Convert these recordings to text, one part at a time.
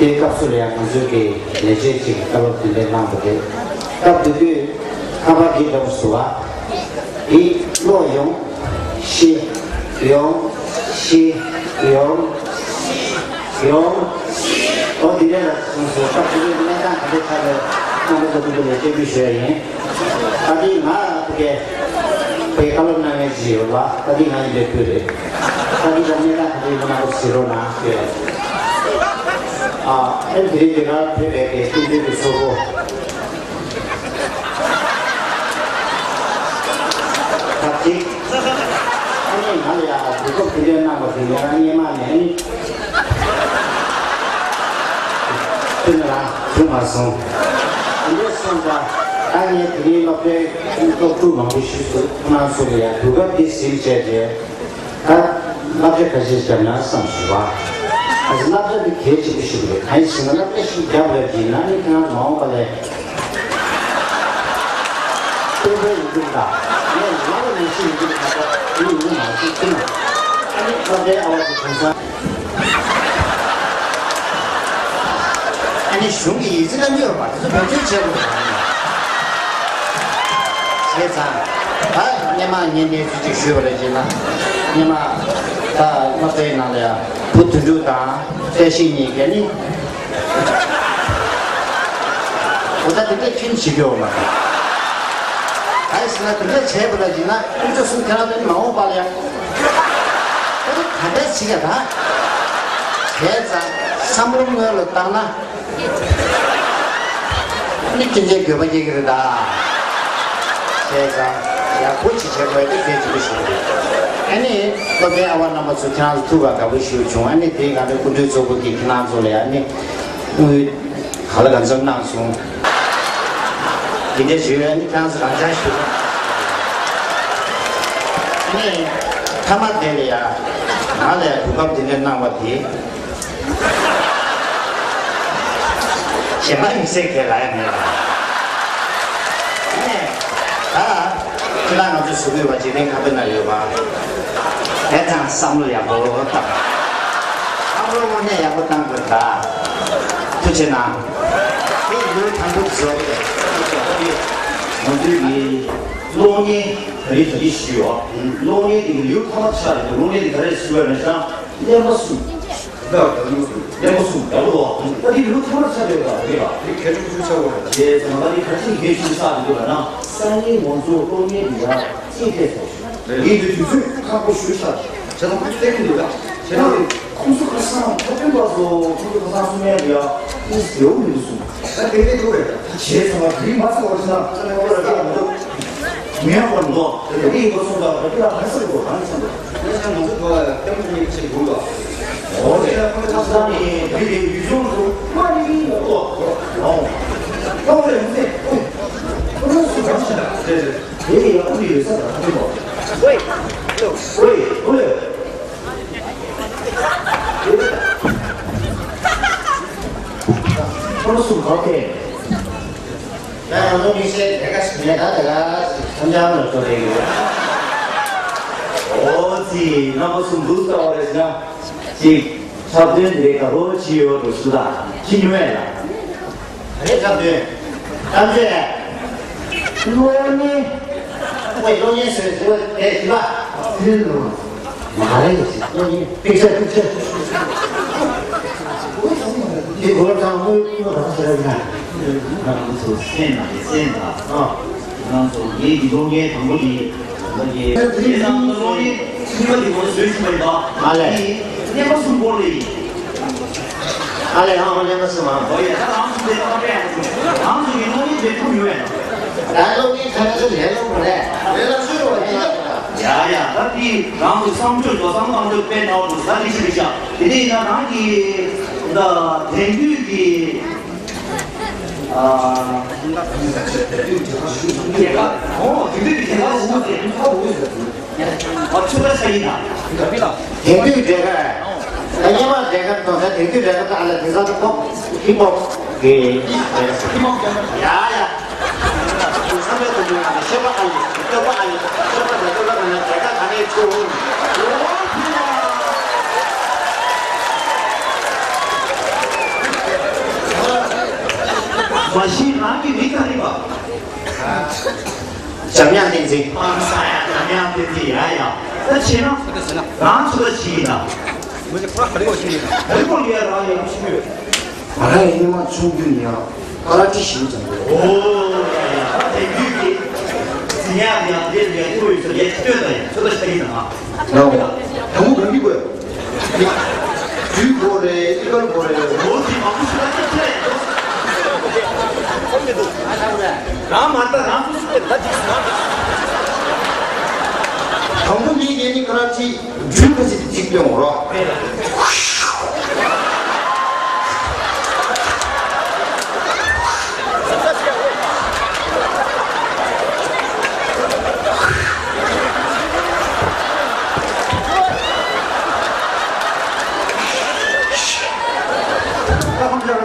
yin kapsul ya kanzu ki leje chi kalab dinde nang bude kap dudu kaba ki dam suwa i lo yong shi yong shi yong yong o dinde la kanzu kap dudu dinde nang kade kade nang kade dudu leje bi shwe yin adi ma buke pe kalab na me jiyo la adi nga yin de kure adi dam nila kade yong na usiro na kure 아, 팬들이가 배배에 띠들이 서고 같이 아니 말이야 그거 빌려나고 빌려나니 말이야 끊어라 그 말씀 이제 sonunda 아니 그림 앞에 또또 먹고 싶어 그만 소리야 그거 비실제제 아 나중에 가시 있잖아 상수와 俺这老婆比谁家的媳妇强，俺这媳妇哪天不干活，你哪一天不忙活来？你别以为我，我年轻的时候，你不知道，我年轻的时候，俺那婆家，俺那兄弟，这个女儿吧，就是不就结婚了吗？结咋？ 가서 이 이거 맛이 있구나 아니 그런데 아버지 공사 아니 슝이 이즈가 미워봐 그래서 병실 지어보고 세상 아 내마 년년 수직 쉬어버리지나 내마 다 맞대 나래야 붙어주다 대신이 괜히 보다 되게 큰 지겨워 아이스나 근데 제버려지나 이쪽 숨겨놔더니 너무 빨리야 그래도 다들 지겨다 세상 사물을 땅나 아니 진짜 교반 얘기를다 세상 야 고치 제거에 대주고 싶어요. 아니 거기 아와 남아 수찬 투가 가고 싶죠. 아니 대가 그 군대 저거 기나 소리 아니 그 하라 간성 나송 이제 주연 그냥 가자 싶어. 아니 타마데리아 나래 국밥 되는 나와디 제발 这两个就属于我今天看本来有吧？哎，这样上路也不当，上路我呢也不当个的，不行呐。你有看不知道的，我对你老年可以自己学，嗯，老年的有他妈吃的，老年的可以学的上，也 没书。 내모습 여보도 어디 이렇게 하나 차려가 내가 개중 주차고 예 정말이 같이 계신사 이거나 쌍이 원수 또니가 찌개서 이들 주주 갖고 주차 저는 그 때문입니다. 제가 콩수가 사람 호텔 가서 콩수 가서 수면이야 이 배우는 무슨 난 굉장히 그거예요. 지혜성아 그림 맞서 어디서 전에 오라가 중요한 건 뭐, 여기 이거 쏜다, 여기가 발설이고, 하는 거. 그냥 먼저 좋아요. 때문에 혹시 뭔가. 어제 사람이 되게 유종으로 많이 또 어. 형을 그런 수 없습니다. 되게 우리 회사가 가지고 왜? 왜? 왜? 수 그렇게 야, 너 이제 내가 내가 내가 현장을 또 내기로. 어지 나 무슨 무서워 그랬나? 这差不多你那个好吃哟，都是的，挺有味的。哎，差不多。但是，你我要是，我要你吃吃，哎，是吧？是吗？妈的，你吃，你别吃，别吃。你我讲，我你我讲出来看。那不是现场的现场啊。那种业绩中间同不的，同不的，业绩上的东西，你们的我随时没到，哪来？ 승관이 뭐 수익입니다. 알래. 내 무슨 몰래? 알레 한번 해봤으면 거의 사람 내 앞에 방송이 너무 대통령이야. 나도 이 가서 내놓은 거네 내가 있다 야야, rambut sambil dua sama ambil pen awal tadi sebisa. Jadi na nanti 나 대규기 아 제가 어 대규기 제가 오는데 어 추가 차이나 대규 내가 왜냐면 내가 또 대규 내가 또 알아 대사 듣고 힘없 그 야야 그 선배들 중에 셔봐 알리 셔봐 알리 셔봐 내가 그냥 내가 가네 좀 我新郎给你看一个，怎么样，丁星？啊，啥呀？怎么样的厉害呀？那钱呢？拿出了钱呢？ 프라 가리고 오시니. 얼굴 위에라 열심히. 아라의 힘은 충분히요. 가라지 심정도. 오, 야야, 대규기. 지냐야, 얘얘 이거 있어, 얘 특별해. 저거 시작이잖아. 너 너무. 이 보래 이걸 보래. 어디 막고 시작했지? 나 맞다, 나 무슨 나 방금 얘기하니 그렇지 줄것이 직병으로.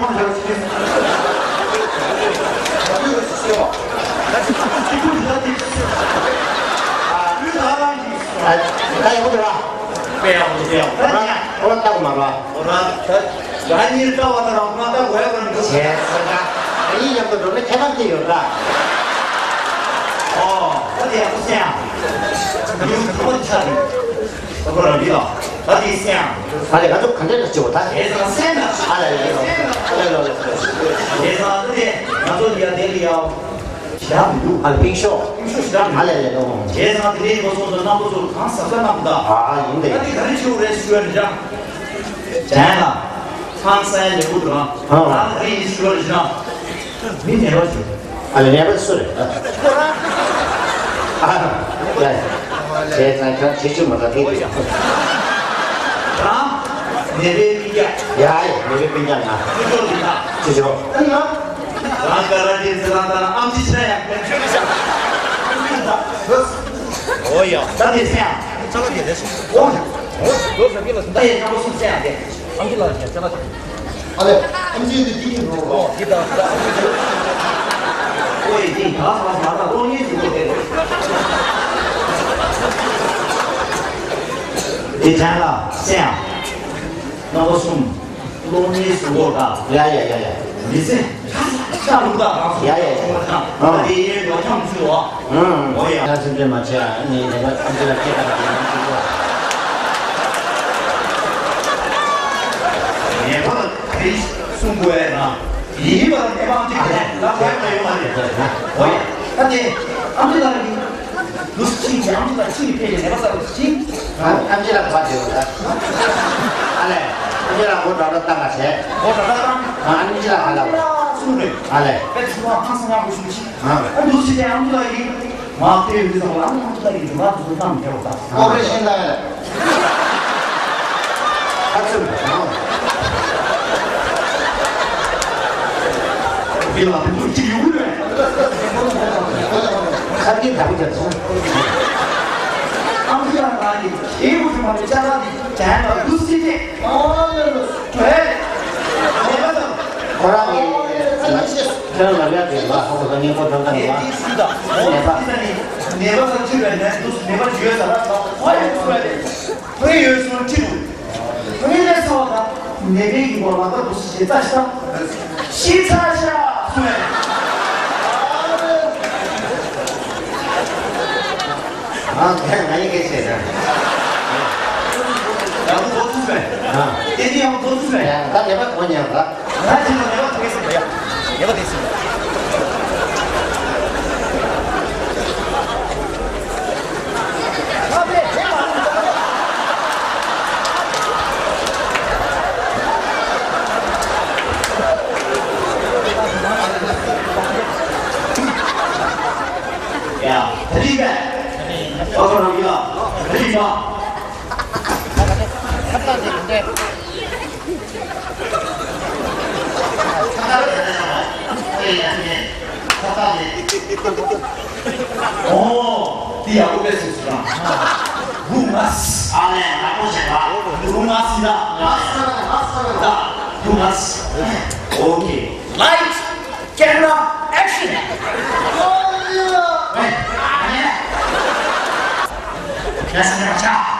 황자 아, 나 이거 봐. 빼야 보세요. 아니야. 올랐다고 말아. 오늘 한일 따와서 엄마다 왜 그러는 거지? 제가 이 정도로는 개방되어라. 어, 어디야, 보세요. 차리. 그거를 믿어. 어디 있어요? 아니 가족 간절했지 못하. 예서 센다. 알아요. 알아요. 예서 어디? 나도 니가 내리야. 시합 아, 빙쇼. 시합 알아요. 예서 들이 보소서 나보소 강사 끝나 보다. 아, 인데. 어디 가르치고 그래 수요일이자. 자가 상사에 내고 들어. 어. 나 우리 수요일이자. 민 내려줘. 아니 내가 소리. 아, 야, 세상 그 지지 못하게. 자, 내배비야. 야, 내가 빈장아. 그쪽이다. 지죠. 아까라진 사람들은 암지치라야. 어이야. 나한테 세야. 저렇게 됐어. 오, 너서 빌었어. 나의 하고 싶세야 돼. 안길라 저렇게. 아니, 엄지한테 니기 물어봐. 어, 기다. 오이, 니 가서 가서 나가 돈이 주고 돼. 괜찮아, 세야. 나도 숨, 돈이 주고 가. 야, 야, 야, 야. 相声的啊，也有啊，那你表现不错，嗯，我也。那是这么讲，你这个你这个这个你能听过？你不能给送过来啊，你不能给忘记的，那还没有完的，可以。那你，俺们这个，不是新疆的，新疆的，那个是新。俺俺们这个话题，俺俺嘞，俺们这个我找着当个谁？我找着当。俺们这个还了。 술을. 알래. 배트가 항상 하고 싶지. 아. 아, 무슨 내 아무데나 이 마트에 여기서 아무데나 이 누가 무슨 사람 배웠다. 오래 생각해. 학습. 어. 우리가 뭐 지금 욕을 해. 살긴 다 붙였어. 아무데나 아니 개고 좀 하면 짜라니. 잘 무슨 이제 왜? 내가 호랑이. 저 这个月对吧？我说你不能干吧？年吧，年吧，这去年呢都是年吧九月十八号，我也出来的，我也有说记录，我也在说他，那边一个嘛，他不是现在上，现在上，啊，看哪一个写的？然后多出来，啊，一定要多出来，咱两百多年了，咱今年两百多岁了呀。 다. 얘가 됐습니다. 야, 드리베. 어서 갑니다. 드리마. เป็นแบบนี้สภาพนี้โอ้ที่อยากเป็นสุดละรูมัสอะไรนะก็ใช่ปะรูมัสだマスだรูมัสโอเคไลท์แกนราแอคชั่นね皆さん皆さん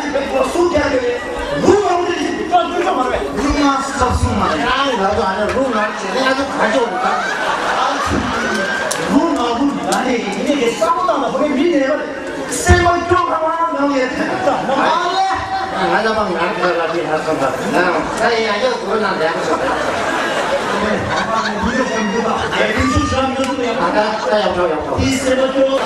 밀방에 많이 뵙고 소개하려고 누가 오늘이 좀 말해 루마 스탑스만 야 나도 아니야 루마 내가 좀 가져올까? 누가 오늘 아니 이게 싸우다가 거기 밀내가 셀만 좀 하나 명예 됐다 뭐 나도 막 나한테 할 건가? 나야 이거 그러나 내가 내 민수 사람 요즘도 약간 아까 나 옆으로 옆으로 이 셀만 좀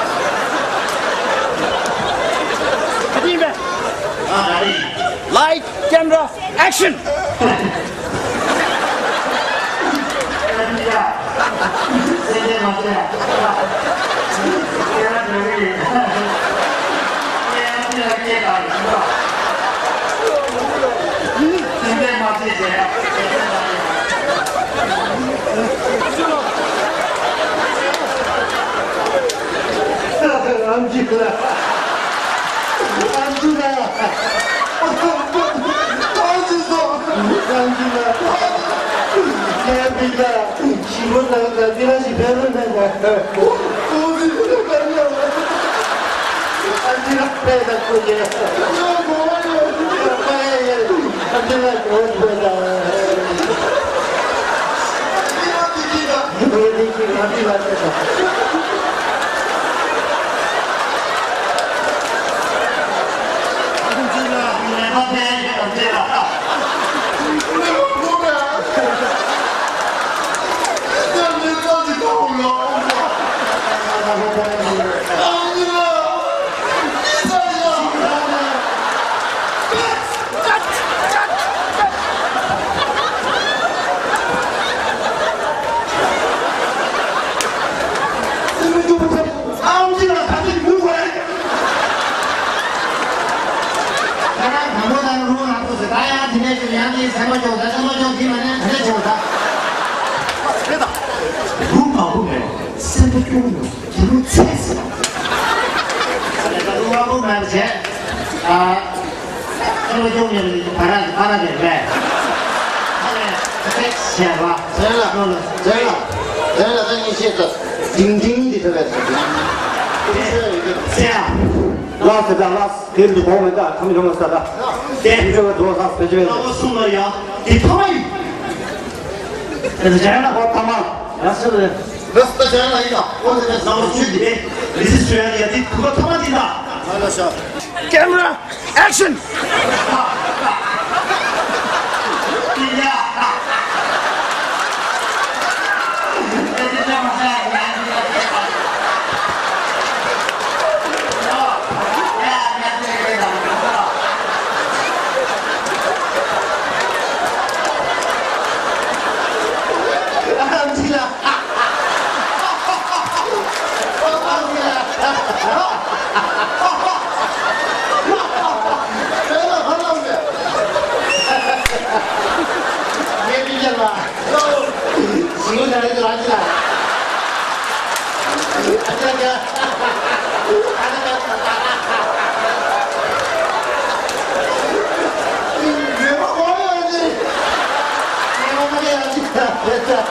Light, camera, action! 세대 대비가 시골 나간다. 니나시 배를 내가 어디 들어가냐 안주라 배다 꼬지라 이거 뭐하냐 빨리 안주라 꼬지라 어디 안주라 배다 前面就前面就提门呢，还在纠缠。别打，不搞不没，现在都有，你都见识了。我不买了钱，啊，那么用你把那把那点呗，他给钱吧，真了，真了，真了，真了，那你写字，顶顶的这个字，这样。 라스 라스 데르 보면다 감이 좀 왔다. 데 이거 도사 되지. 너무 숨어야. 이 타마이. 그래서 자연아 거 타마. 라스 라스 자연아 이거. 오늘 나무 주디. 리스 주야 이 그거 타마 된다. 알았어. 카메라 액션.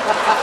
Ha ha ha.